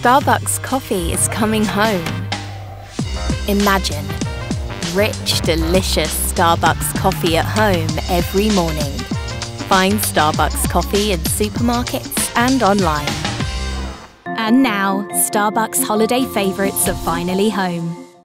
Starbucks coffee is coming home. Imagine rich, delicious Starbucks coffee at home every morning. Find Starbucks coffee in supermarkets and online. And now, Starbucks holiday favourites are finally home.